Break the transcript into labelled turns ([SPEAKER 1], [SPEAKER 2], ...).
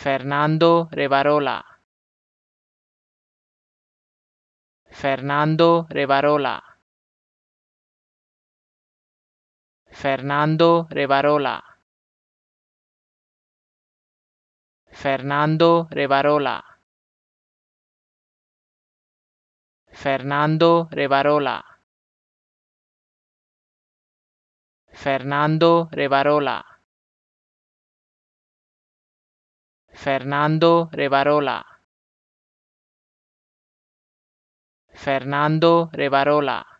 [SPEAKER 1] Fernando Revarola. Fernando Revarola. Fernando Revarola. Fernando Revarola. Fernando Revarola. Fernando Revarola. Fernando Rivarola. Fernando Rivarola.